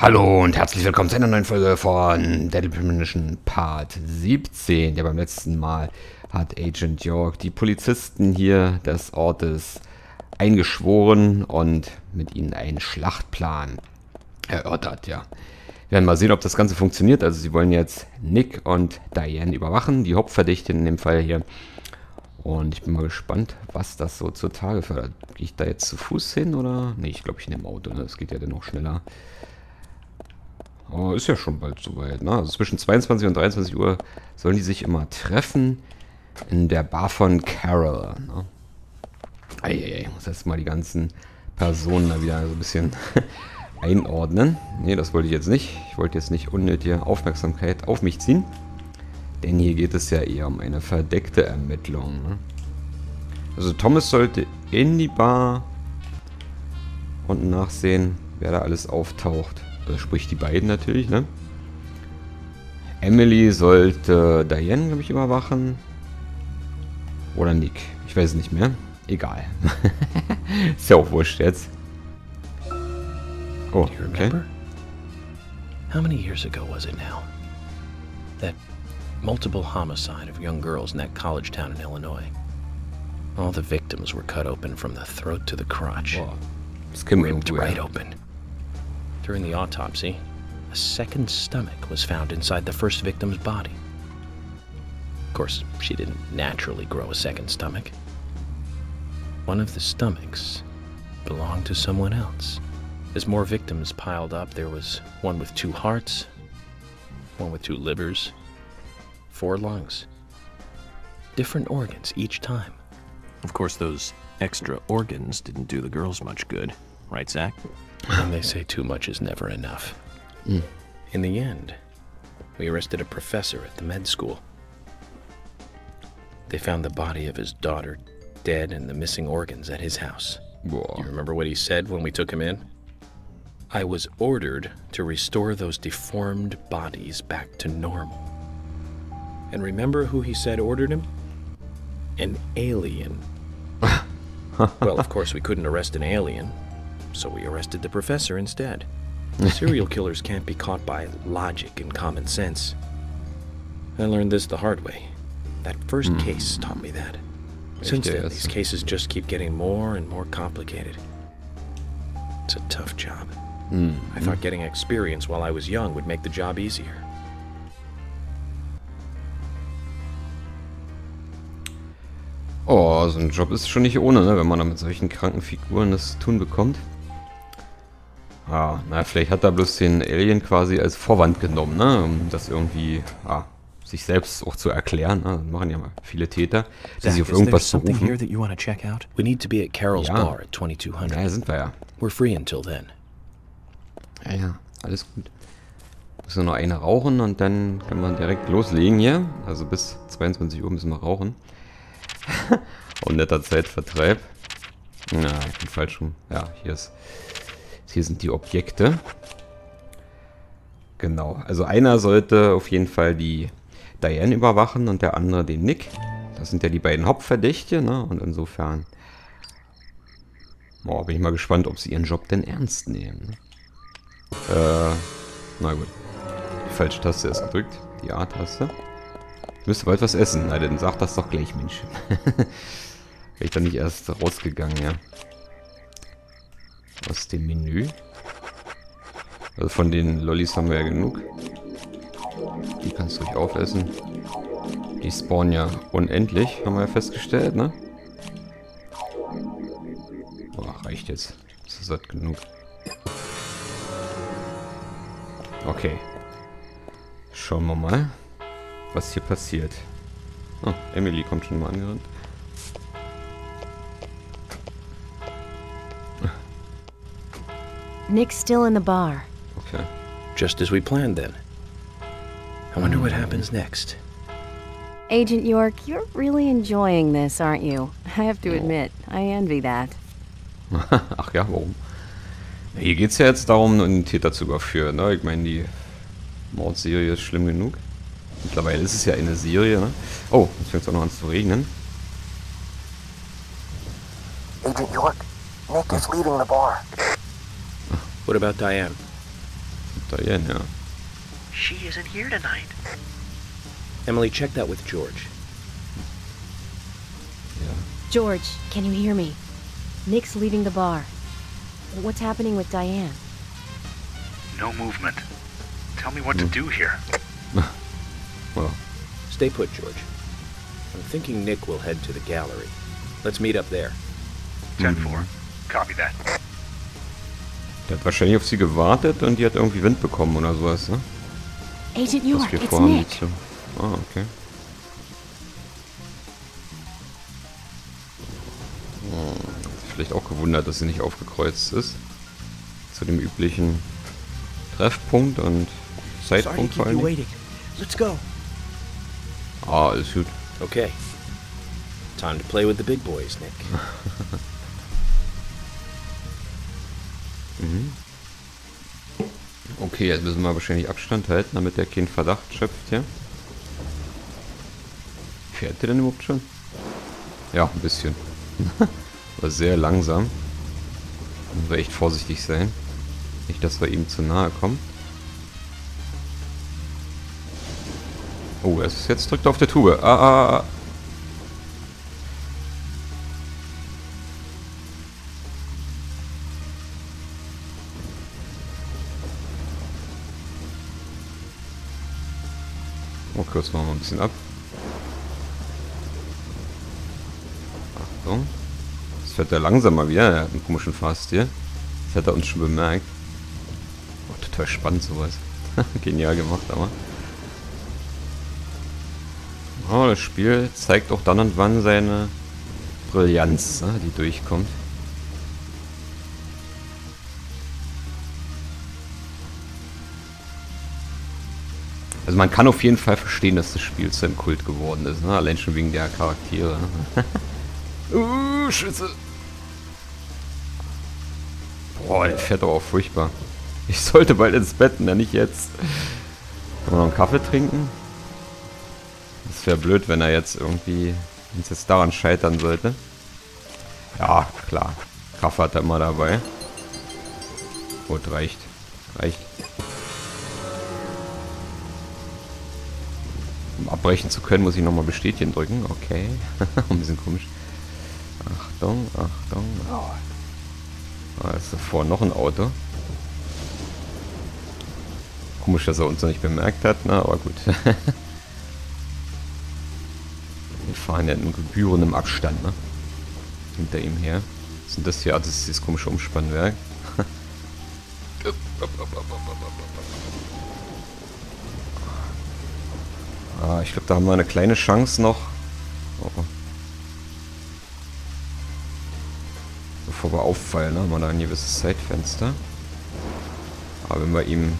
Hallo und herzlich willkommen zu einer neuen Folge von Deadly Premonition Part 17. Ja, beim letzten Mal hat Agent York die Polizisten hier des Ortes eingeschworen und mit ihnen einen Schlachtplan erörtert, ja. Wir werden mal sehen, ob das Ganze funktioniert. Also sie wollen jetzt Nick und Diane überwachen, die Hauptverdächtigen in dem Fall hier. Und ich bin mal gespannt, was das so zutage fördert. Gehe ich da jetzt zu Fuß hin oder? Ne, ich glaube, ich nehme Auto. Ne? Das geht ja dann noch schneller. Oh, ist ja schon bald soweit. Ne? Also zwischen 22 und 23 Uhr sollen die sich immer treffen in der Bar von Carol. Ne? Eieiei, ich muss erst mal die ganzen Personen da wieder so ein bisschen einordnen. Ne, das wollte ich jetzt nicht. Ich wollte jetzt nicht unnötige Aufmerksamkeit auf mich ziehen. Denn hier geht es ja eher um eine verdeckte Ermittlung. Ne? Also Thomas sollte in die Bar und nachsehen, wer da alles auftaucht. Also sprich die beiden natürlich, ne? Emily sollte Diane, glaube ich, überwachen. Oder Nick. Ich weiß es nicht mehr. Egal. Ist ja auch wurscht jetzt. Oh, okay. How many years ago was it now? That multiple homicide of young girls in that college town in Illinois. All the victims were cut open from the throat to the crotch. Das Ripped right open. During the autopsy, a second stomach was found inside the first victim's body. Of course, she didn't naturally grow a second stomach. One of the stomachs belonged to someone else. As more victims piled up, there was one with two hearts, one with two livers, four lungs. Different organs each time. Of course, those extra organs didn't do the girls much good, right, Zach? And they say too much is never enough. Mm. In the end, we arrested a professor at the med school. They found the body of his daughter dead and the missing organs at his house. Boah. You remember what he said when we took him in? I was ordered to restore those deformed bodies back to normal. And remember who he said ordered him? An alien. well, of course, we couldn't arrest an alien, so we arrested the professor instead. Serial killers can't be caught by logic and common sense. I learned this the hard way. That first Hmm. case taught me that. Since then, these cases just keep getting more and more complicated. It's a tough job. Mm. I thought getting experience while I was young would make the job easier. Oh, so ein Job ist schon nicht ohne, ne? wenn man da mit solchen kranken Figuren das tun bekommt. Ah, na, vielleicht hat er bloß den Alien quasi als Vorwand genommen, ne? um das irgendwie ah, sich selbst auch zu erklären. Ne? Das machen ja mal viele Täter, die Zach, sich auf irgendwas here berufen. that you want to check out? We need to be at Carol's Ja. bar at 2200. Naja, sind wir ja. We're free until then. Ja, ja, alles gut. Müssen wir noch eine rauchen und dann können wir direkt loslegen hier. Also bis 22 Uhr müssen wir rauchen. und netter Zeitvertreib. Na, ich bin falsch rum. Ja, hier ist. Hier sind die Objekte. Genau. Also einer sollte auf jeden Fall die Diane überwachen und der andere den Nick. Das sind ja die beiden Hauptverdächtige, ne? Und insofern. Boah, bin ich mal gespannt, ob sie ihren Job denn ernst nehmen. ne? Äh, na gut. Die falsche Taste ist gedrückt. Die A-Taste. Ich müsste bald was essen. Na, dann sag das doch gleich, Mensch. Wäre ich dann nicht erst rausgegangen, ja. Aus dem Menü. Also von den Lollis haben wir ja genug. Die kannst du ruhig aufessen. Die spawnen ja unendlich, haben wir ja festgestellt, ne? Boah, reicht jetzt. Das ist satt genug. Okay. Schauen wir mal, was hier passiert. Oh, Emily kommt schon mal angerannt. Nick's still in the bar. Okay. Just as we planned then. I wonder what happens next. Agent York, you're really enjoying this, aren't you? I have to admit, I envy that. Ach ja, warum? Hier geht es ja jetzt darum, einen Täter zu überführen. Ne? Ich meine, die Mordserie ist schlimm genug. Mittlerweile ist es ja eine Serie. Ne? Oh, jetzt fängt es auch noch an zu regnen. Agent York, Nick is leaving the bar. What about Diane? Diane, ja. She isn't here tonight. Emily, check that with George. Yeah. George, can you hear me? Nick's leaving the bar. What's happening with Diane? No movement. Tell me what to mm. do here. Well, Stay put, George. I'm thinking Nick will head to the gallery. Let's meet up there. 10-4. Mm. Copy that. Der hat wahrscheinlich auf sie gewartet und die hat irgendwie Wind bekommen oder sowas, ne? Agent Was York, wir it's vorhaben, Nick. zu... Ah, okay. Hm, vielleicht auch gewundert, dass sie nicht aufgekreuzt ist. Zu dem üblichen Treffpunkt und Zeitpunkt vor allem. waiting. Let's go. Ah, alles gut. Okay. Time to play with the big boys, Nick. Okay, jetzt müssen wir wahrscheinlich Abstand halten, damit der keinen Verdacht schöpft hier. Fährt der denn überhaupt schon? Ja, ein bisschen. Aber sehr langsam. Müssen wir echt vorsichtig sein. Nicht, dass wir ihm zu nahe kommen. Oh, es ist jetzt drückt er auf der Tube. Ah, ah, ah. Machen wir ein bisschen ab. Achtung. Jetzt fährt er langsamer wieder. Er hat einen komischen Fahrstil. Das hat er uns schon bemerkt. Oh, total spannend sowas. Genial gemacht, aber. Oh, das Spiel zeigt auch dann und wann seine Brillanz, ne, die durchkommt. Also man kann auf jeden Fall verstehen, dass das Spiel zu einem Kult geworden ist, ne? Allein schon wegen der Charaktere. Uh, Schütze. Boah, der fährt doch auch furchtbar. Ich sollte bald ins Bett, ne? Nicht jetzt. Kann man noch einen Kaffee trinken? Das wäre blöd, wenn er jetzt irgendwie, wenn es jetzt daran scheitern sollte. Ja, klar. Kaffee hat er immer dabei. Gut, reicht. Reicht. Abbrechen zu können, muss ich nochmal bestätigen drücken. Okay. Ein bisschen komisch. Achtung, Achtung. Da ist davor noch ein Auto. Komisch, dass er uns noch nicht bemerkt hat, na, aber gut. Wir fahren ja in gebührendem Abstand, ne? Hinter ihm her. Was sind das hier? Ah, das ist dieses komische Umspannwerk. Ah, ich glaube, da haben wir eine kleine Chance noch. Oh. Bevor wir auffallen, ne? haben wir da ein gewisses Zeitfenster. Aber wenn wir ihm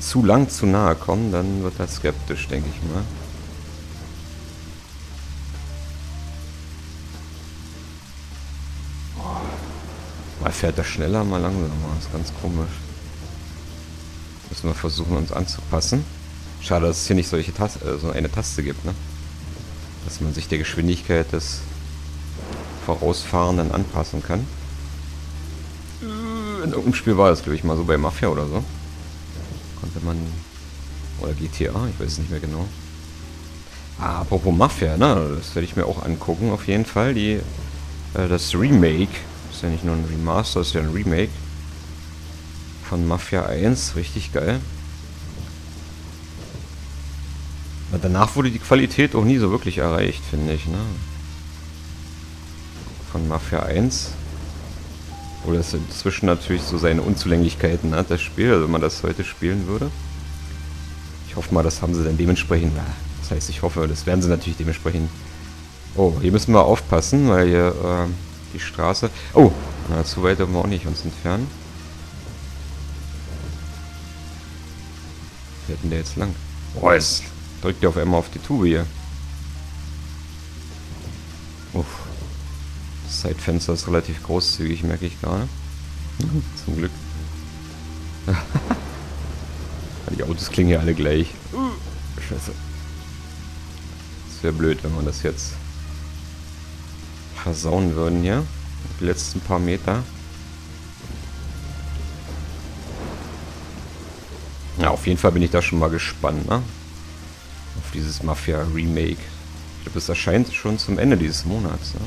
zu lang zu nahe kommen, dann wird er skeptisch, denke ich mal. Oh. Mal fährt er schneller, mal langsamer. Das ist ganz komisch. Müssen wir versuchen, uns anzupassen. Schade, dass es hier nicht solche Tas äh, so eine Taste gibt, ne? Dass man sich der Geschwindigkeit des Vorausfahrenden anpassen kann. Äh, In irgendeinem Spiel war das, glaube ich, mal so bei Mafia oder so. Konnte man... Oder GTA, ich weiß es nicht mehr genau. Ah, apropos Mafia, ne? Das werde ich mir auch angucken, auf jeden Fall. Die, äh, das Remake. Ist ja nicht nur ein Remaster, ist ja ein Remake. Von Mafia 1. Richtig geil. Aber danach wurde die Qualität auch nie so wirklich erreicht, finde ich, ne? Von Mafia 1. Obwohl das inzwischen natürlich so seine Unzulänglichkeiten hat, das Spiel, also wenn man das heute spielen würde. Ich hoffe mal, das haben sie dann dementsprechend. Das heißt, ich hoffe, das werden sie natürlich dementsprechend. Oh, hier müssen wir aufpassen, weil hier äh, die Straße. Oh, na, zu weit dürfen wir auch nicht uns entfernen. Wie hätten der jetzt lang? Oh, jetzt drückt der auf einmal auf die Tube hier. Uff. Das Zeitfenster ist relativ großzügig, merke ich gerade. Zum Glück. die Autos klingen ja alle gleich. Scheiße. Das wäre blöd, wenn wir das jetzt versauen würden hier. Die letzten paar Meter. Ja, auf jeden Fall bin ich da schon mal gespannt, ne? Dieses Mafia-Remake. Ich glaube, das erscheint schon zum Ende dieses Monats. Ne?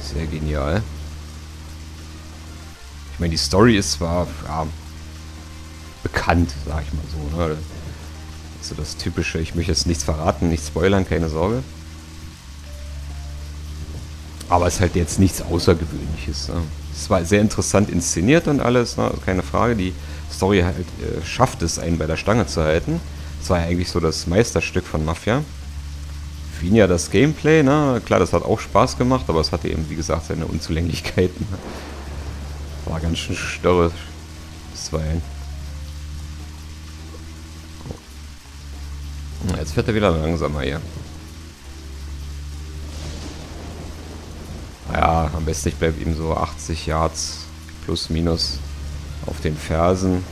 Sehr genial. Ich meine, die Story ist zwar ja, bekannt, sag ich mal so. Ne? So das typische, ich möchte jetzt nichts verraten, nichts spoilern, keine Sorge. Aber es ist halt jetzt nichts Außergewöhnliches. Ne? Es war sehr interessant inszeniert und alles, ne? keine Frage. Die Story halt äh, schafft es, einen bei der Stange zu halten. Das war ja eigentlich so das Meisterstück von Mafia. Für ihn ja das Gameplay, ne? Klar, das hat auch Spaß gemacht, aber es hatte eben, wie gesagt, seine Unzulänglichkeiten. War ganz schön störrisch. Bisweilen. Oh. Jetzt fährt er wieder langsamer hier. Naja, am besten ich bleibe ihm so 80 Yards plus minus auf den Fersen.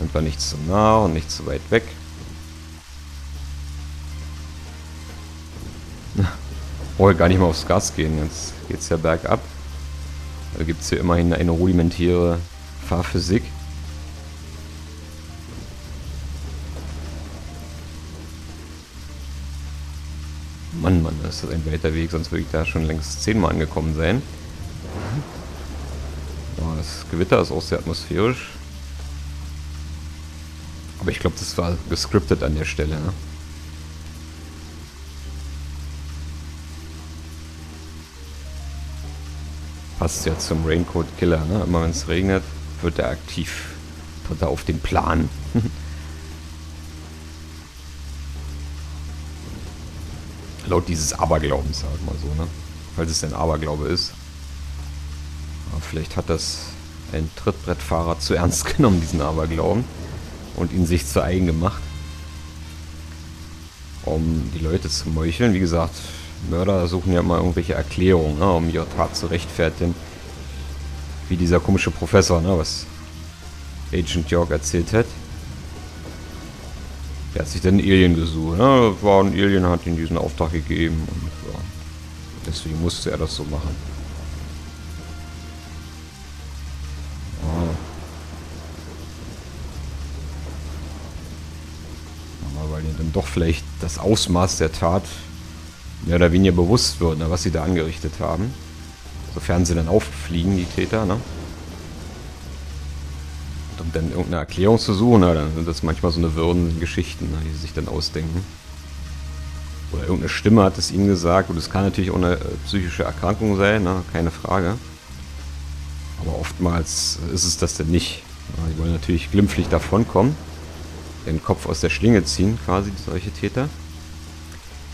Nimmt man nicht zu nah und nicht zu weit weg. Brauche gar nicht mal aufs Gas gehen, jetzt geht es ja bergab. Da gibt es hier immerhin eine rudimentäre Fahrphysik. Mann, Mann, das ist ein weiter Weg, sonst würde ich da schon längst zehnmal angekommen sein. Oh, das Gewitter ist auch sehr atmosphärisch. Aber ich glaube, das war gescriptet an der Stelle. Ne? Passt ja zum Raincoat Killer. Ne? Immer wenn es regnet, wird er aktiv. Tritt er auf den Plan. Laut dieses Aberglaubens, sag mal so, ne? Falls es ein Aberglaube ist. Aber vielleicht hat das ein Trittbrettfahrer zu ernst genommen, diesen Aberglauben. Und ihn sich zu eigen gemacht. Um die Leute zu meucheln. Wie gesagt, Mörder suchen ja immer irgendwelche Erklärungen, ne, um ihre Tat zu rechtfertigen. Wie dieser komische Professor, ne, was Agent York erzählt hat. Er hat sich dann einen Alien gesucht. Ne? War ein Alien, hat ihm diesen Auftrag gegeben. Und ja, deswegen musste er das so machen. Doch vielleicht das Ausmaß der Tat mehr oder weniger bewusst wird, ne, was sie da angerichtet haben. Sofern sie dann auffliegen, die Täter, ne? um dann irgendeine Erklärung zu suchen, na, dann sind das manchmal so eine würden Geschichten, ne, die sie sich dann ausdenken. Oder irgendeine Stimme hat es ihnen gesagt, und es kann natürlich auch eine äh, psychische Erkrankung sein, ne, keine Frage. Aber oftmals ist es das denn nicht. Die wollen natürlich glimpflich davonkommen, den Kopf aus der Schlinge ziehen, quasi solche Täter.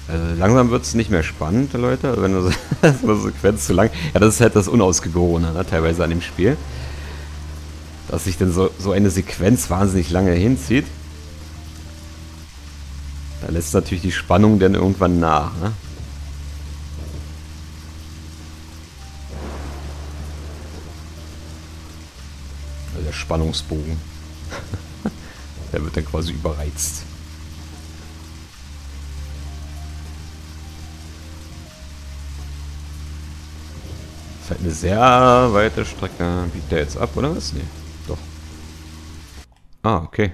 Also langsam wird es nicht mehr spannend, Leute, wenn so eine Sequenz zu lang. Ja, das ist halt das Unausgegorene, ne, teilweise an dem Spiel dass sich denn so, so eine Sequenz wahnsinnig lange hinzieht. Da lässt natürlich die Spannung dann irgendwann nach. Ne? Also der Spannungsbogen. Der wird dann quasi überreizt. Das ist halt eine sehr weite Strecke. Biegt der jetzt ab, oder was? Nee. Ah, okay.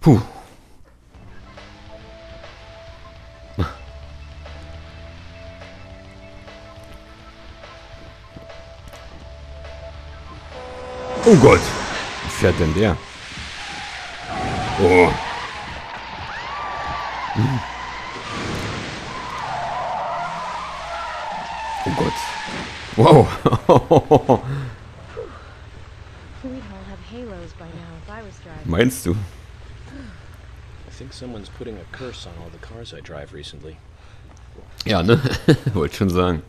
Puh. Oh Gott. Wie fährt denn der? Oh. Hm. Oh Gott. Wow. Meinst du? I think someone's putting a curse on all the cars I drive recently. Ja, ne? Wollte schon sagen.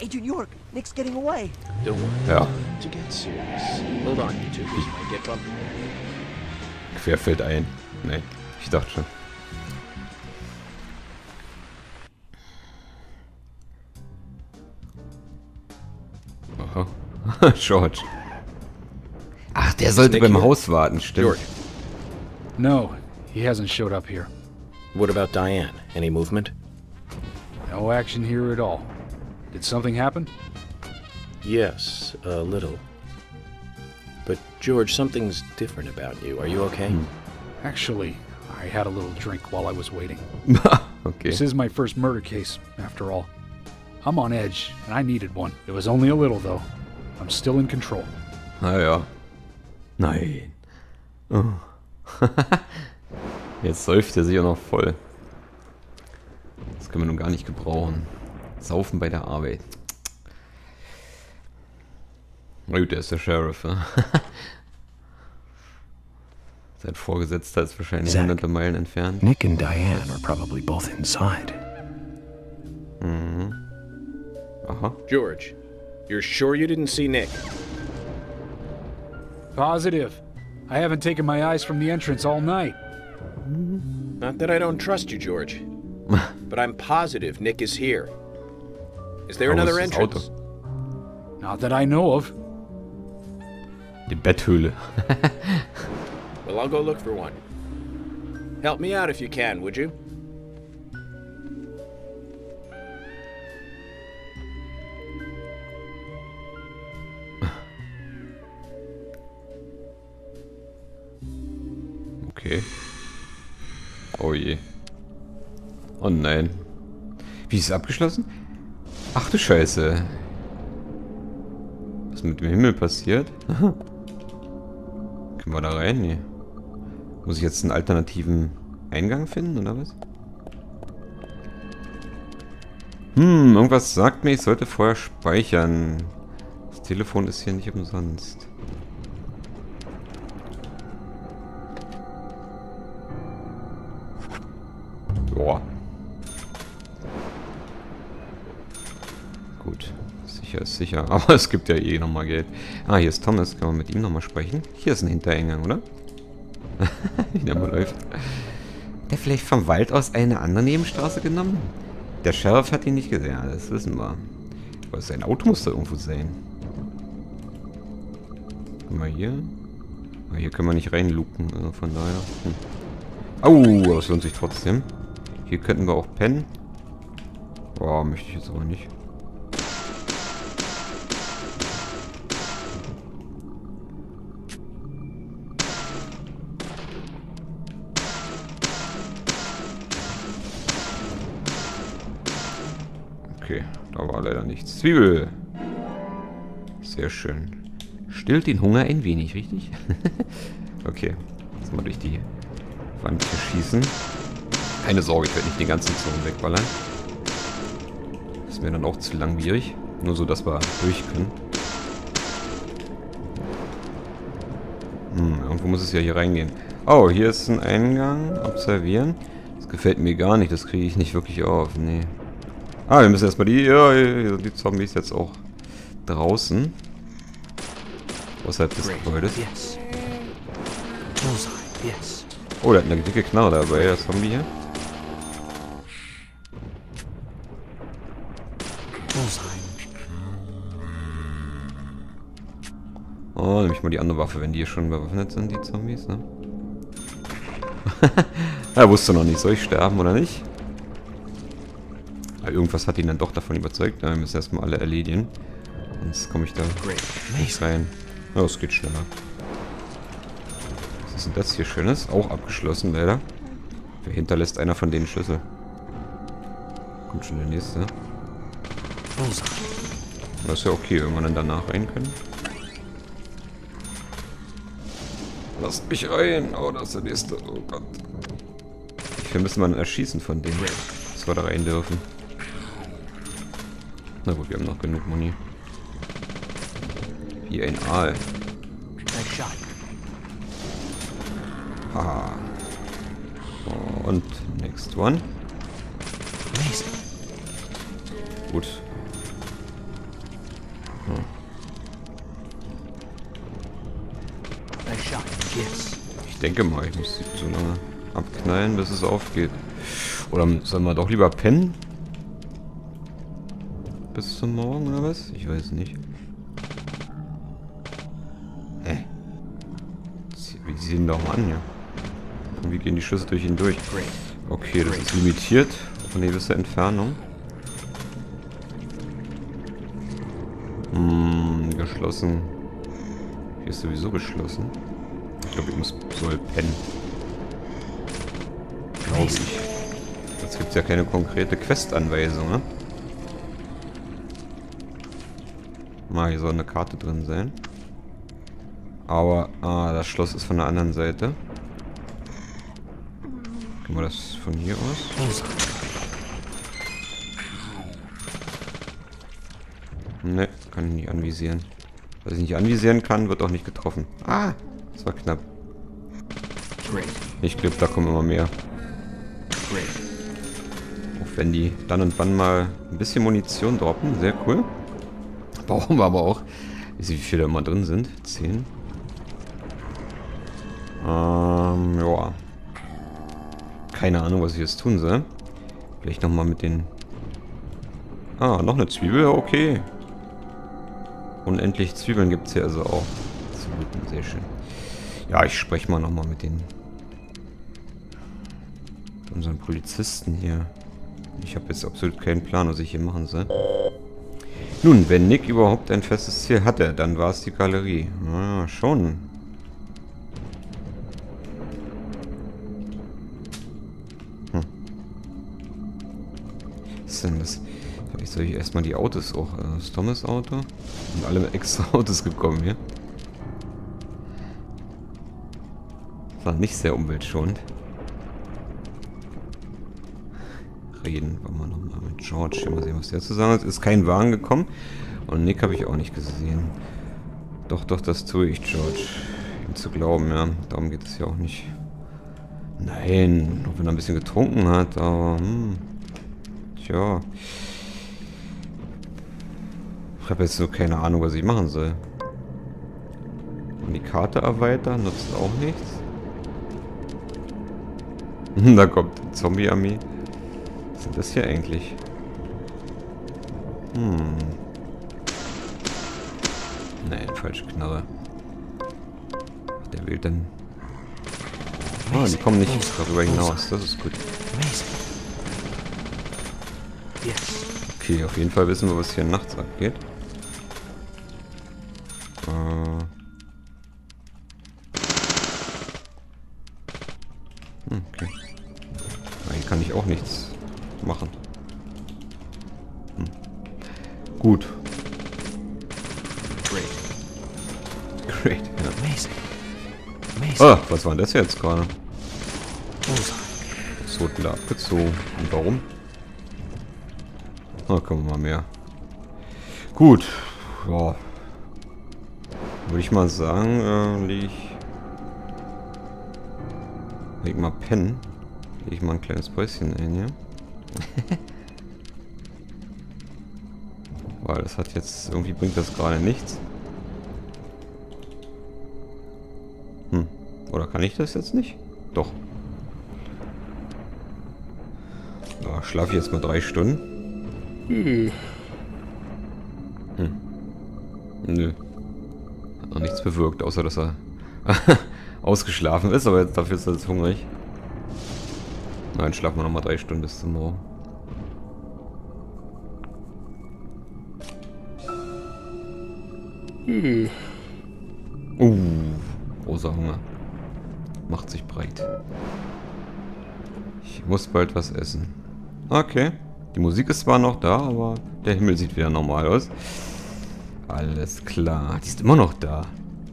Agent York, Nick's getting away. Don't want Ja. to get serious. Hold on, you two. This might get bumpy. Querfeld ein. Nee, ich dachte schon. Aha. George. Ach, der sollte Nick beim here? Haus warten, stimmt. George. No, he hasn't showed up here. What about Diane? Any movement? No action here at all. Did something happen? Yes, a little. But, George, something's different about you. Are you okay? Actually, I had a little drink while I was waiting. okay. This is my first murder case, after all. I'm on edge, and I needed one. It was only a little, though. I'm still in control. Naja. Nein. Oh. Jetzt säuft er sich auch noch voll. Das können wir nun gar nicht gebrauchen. Saufen bei der Arbeit. Na gut, der ist der Sheriff. Ja? Sein Vorgesetzter ist wahrscheinlich Zack. hunderte Meilen entfernt. Nick and Diane are probably both inside. Mhm. Aha. George, you're sure you didn't see Nick? Positive. I haven't taken my eyes from the entrance all night. Not that I don't trust you, George. but I'm positive Nick is here. Is there Oh, another ist das Auto. entrance? Not that I know of. Die Betthöhle. Well, I'll go look for one. Help me out if you can, would you? Okay. Oh je. Oh nein. Wie ist es abgeschlossen? Ach du Scheiße. Was mit dem Himmel passiert? Können wir da rein? Nee. Muss ich jetzt einen alternativen Eingang finden, oder was? Hm, irgendwas sagt mir, ich sollte vorher speichern. Das Telefon ist hier nicht umsonst. Boah. Gut. Sicher ist sicher. Aber es gibt ja eh nochmal Geld. Ah, hier ist Thomas. Kann man mit ihm nochmal sprechen? Hier ist ein Hintereingang, oder? Wie der mal läuft. Der vielleicht vom Wald aus eine andere Nebenstraße genommen? Der Sheriff hat ihn nicht gesehen. Ja, das wissen wir. Aber sein Auto muss da irgendwo sein. Guck mal hier. Aber hier können wir nicht reinluken. Also von daher. Hm. Au, das lohnt sich trotzdem. Hier könnten wir auch pennen. Boah, möchte ich jetzt aber nicht. War leider nichts. Zwiebel. Sehr schön. Stillt den Hunger ein wenig, richtig? okay, jetzt mal durch die Wand schießen. Keine Sorge, ich werde nicht den ganzen Zone wegballern. Das ist mir dann auch zu langwierig. Nur so, dass wir durch können. Hm, irgendwo muss es ja hier reingehen. Oh, hier ist ein Eingang. Observieren. Das gefällt mir gar nicht. Das kriege ich nicht wirklich auf. Nee. Ah, wir müssen erstmal die... Ja, die Zombies jetzt auch draußen. Außerhalb des Gebäudes. Oh, der hat eine dicke Knarre dabei, der Zombie hier. Oh, nehme ich mal die andere Waffe, wenn die hier schon bewaffnet sind, die Zombies, ne? er wusste noch nicht, soll ich sterben oder nicht? Aber irgendwas hat ihn dann doch davon überzeugt. Ja, wir müssen erstmal alle erledigen. Sonst komme ich da nicht rein. Ja, es geht schneller. Was ist denn das hier Schönes? Auch abgeschlossen, leider. Wer hinterlässt einer von denen Schlüssel? Kommt schon der nächste. Das ist ja okay, wenn wir dann danach rein können. Lasst mich rein! Oh, das ist der nächste. Oh Gott. Viel müssen wir denn erschießen von denen, dass wir da rein dürfen? Na gut, wir haben noch genug Muni. Hier ein Aal. Haha. Und next one. Gut. Ich denke mal, ich muss sie so lange abknallen, bis es aufgeht. Oder sollen wir doch lieber pennen? Bis zum Morgen oder was? Ich weiß nicht. Hä? Wie die sehen doch mal an, ja. Irgendwie gehen die Schüsse durch ihn durch. Okay, das ist limitiert auf eine gewisse Entfernung. Hm, geschlossen. Hier ist sowieso geschlossen. Ich glaube, ich muss soll pennen. Glaube ich. Jetzt gibt es ja keine konkrete Quest-Anweisung, ne? Mal, hier soll eine Karte drin sein. Aber, ah, das Schloss ist von der anderen Seite. Können wir das von hier aus? Ne, kann ich nicht anvisieren. Was ich nicht anvisieren kann, wird auch nicht getroffen. Ah, das war knapp. Ich glaube, da kommen immer mehr. Auch wenn die dann und wann mal ein bisschen Munition droppen. Sehr cool. Brauchen wir aber auch. Ich sehe, wie viele da immer drin sind. Zehn. Ähm, ja. Keine Ahnung, was ich jetzt tun soll. Vielleicht nochmal mit den... Ah, noch eine Zwiebel? Okay. Unendlich Zwiebeln gibt es hier also auch. Zu sehr schön. Ja, ich spreche mal nochmal mit den... Mit unseren Polizisten hier. Ich habe jetzt absolut keinen Plan, was ich hier machen soll. Nun, wenn Nick überhaupt ein festes Ziel hatte, dann war es die Galerie. Ah, schon. Hm. Was ist denn das? Vielleicht soll ich erstmal die Autos auch. Äh, das Thomas Auto. Und alle extra Autos gekommen hier. War nicht sehr umweltschonend. Reden wir mal nochmal mit George. Hier mal sehen, was der zu sagen hat. Ist kein Wagen gekommen. Und Nick habe ich auch nicht gesehen. Doch, doch, das tue ich, George. Ihm zu glauben, ja. Darum geht es ja auch nicht. Nein, auch wenn er ein bisschen getrunken hat, aber... Hm, tja. Ich habe jetzt nur keine Ahnung, was ich machen soll. Und die Karte erweitern nutzt auch nichts. da kommt die Zombie-Armee. Was ist das hier eigentlich? Hm. Nein, falsche Knarre. Der will dann... Ah, die kommen nicht darüber hinaus. Das ist gut. Okay, auf jeden Fall wissen wir, was hier nachts abgeht. Great, ja. Oh, was war denn das jetzt gerade? Wurde wieder abgezogen. Und warum? Na, kommen wir mal mehr. Gut. Ja. Würde ich mal sagen, äh, leg ich... Leg mal pennen. Leg ich mal ein kleines Päuschen ein, ja? Weil das hat jetzt... Irgendwie bringt das gerade nichts. Hm. Oder kann ich das jetzt nicht? Doch. Ja, schlafe ich jetzt mal drei Stunden. Hm. Hm. Nö. Hat noch nichts bewirkt, außer dass er ausgeschlafen ist, aber jetzt dafür ist er jetzt hungrig. Nein, schlafen wir nochmal drei Stunden bis zum Morgen. Hm. Uh, großer Hunger. Macht sich breit. Ich muss bald was essen. Okay. Die Musik ist zwar noch da, aber der Himmel sieht wieder normal aus. Alles klar. Die ist immer noch da.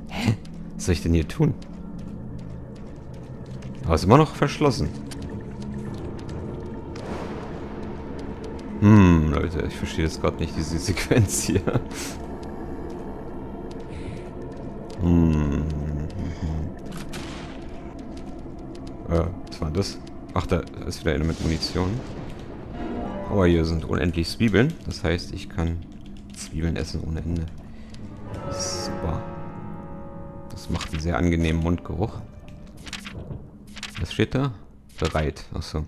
Hä? Was soll ich denn hier tun? Aber ist immer noch verschlossen. Hm, Leute, ich verstehe jetzt gerade nicht diese Sequenz hier. Hm. Äh, was war das? Ach, da ist wieder mit Munition. Aber hier sind unendlich Zwiebeln. Das heißt, ich kann Zwiebeln essen ohne Ende. Super. Das macht einen sehr angenehmen Mundgeruch. Was steht da? Bereit. Achso.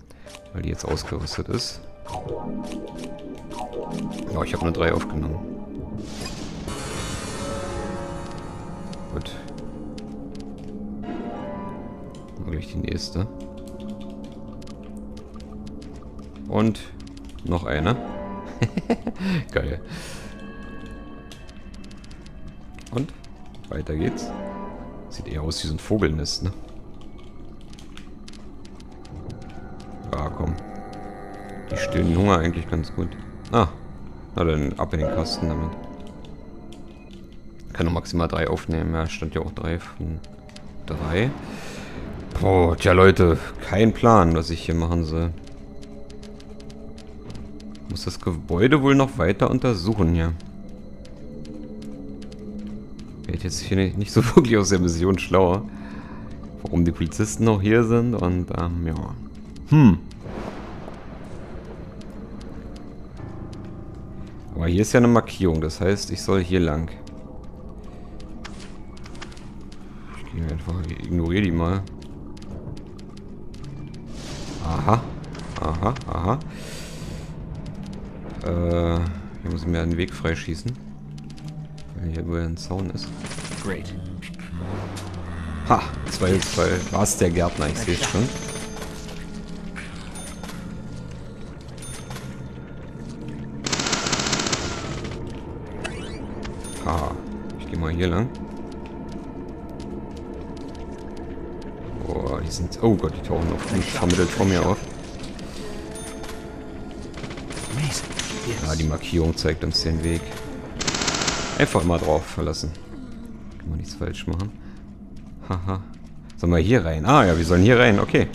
Weil die jetzt ausgerüstet ist. Ja, ich habe nur drei aufgenommen. Gut. Gleich die nächste. Und noch eine. Geil. Und? Weiter geht's. Sieht eher aus wie so ein Vogelnest, ne? Ja, komm. Die stillen Hunger eigentlich ganz gut. Ah. Na dann ab in den Kasten damit. Kann nur maximal drei aufnehmen. Ja, stand ja auch drei von drei. Boah, tja Leute, kein Plan, was ich hier machen soll. Muss das Gebäude wohl noch weiter untersuchen hier. Wird jetzt hier nicht, nicht so wirklich aus der Mission schlauer. Warum die Polizisten noch hier sind und ähm, ja. Hm. Aber hier ist ja eine Markierung, das heißt, ich soll hier lang. Ich gehe einfach, ich ignoriere die mal. Aha, aha. Äh, hier muss ich mir einen Weg freischießen. Weil hier über ein Zaun ist. Great. Ha, 2 2. War es der Gärtner, ich sehe es schon. Ha, ich gehe mal hier lang. Boah, die sind... Oh Gott, die tauchen auf vermittelt vor mir auf. Ja, die Markierung zeigt uns den Weg. Einfach mal drauf verlassen. Kann man nichts falsch machen. Haha. Sollen wir hier rein? Ah ja, wir sollen hier rein. Okay.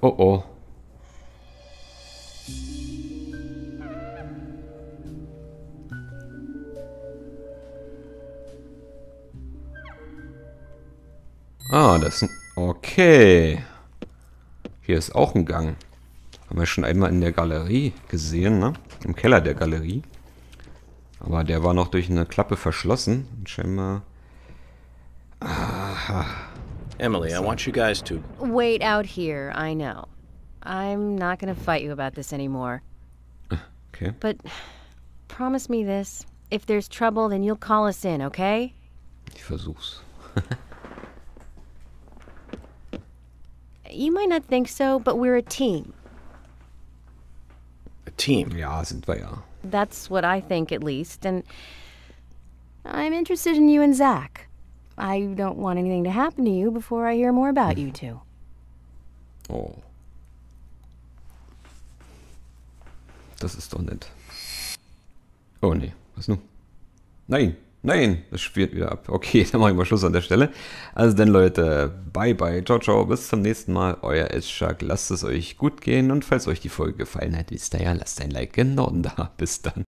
Oh oh. Ah, das ist ein... Okay. Hier ist auch ein Gang. Haben wir schon einmal in der Galerie gesehen, ne? Im Keller der Galerie. Aber der war noch durch eine Klappe verschlossen. Und scheinbar... Aha. Emily, I want you guys to. Wait out here, I know. I'm not gonna fight you about this anymore. Okay. But promise me this. If there's trouble, then you'll call us in, okay? Ich versuch's. You might not think so, but we're a team. A team. Ja, sind wir ja. That's what I think, at least. And I'm interested in you and Zach. I don't want anything to happen to you before I hear more about you two. Oh. Das ist doch nett. Oh nee, was nun? Nein, nein, das spielt wieder ab. Okay, dann mache ich mal Schluss an der Stelle. Also dann Leute, bye bye, ciao ciao, bis zum nächsten Mal. Euer Eschak, lasst es euch gut gehen und falls euch die Folge gefallen hat, wisst ihr ja, lasst ein Like genau da. Bis dann.